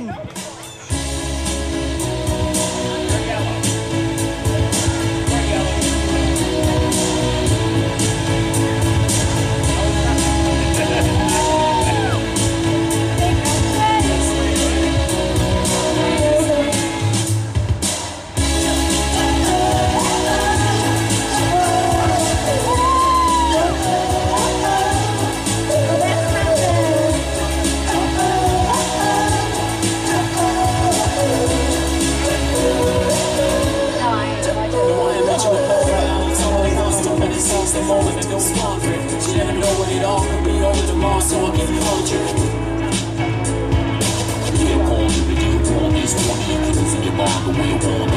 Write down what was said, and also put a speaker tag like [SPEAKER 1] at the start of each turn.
[SPEAKER 1] going.
[SPEAKER 2] The moment to go squander. You never know what it all could be over tomorrow, so give you closure. You get born, you begin born, these 20 kids in your mind, the way you want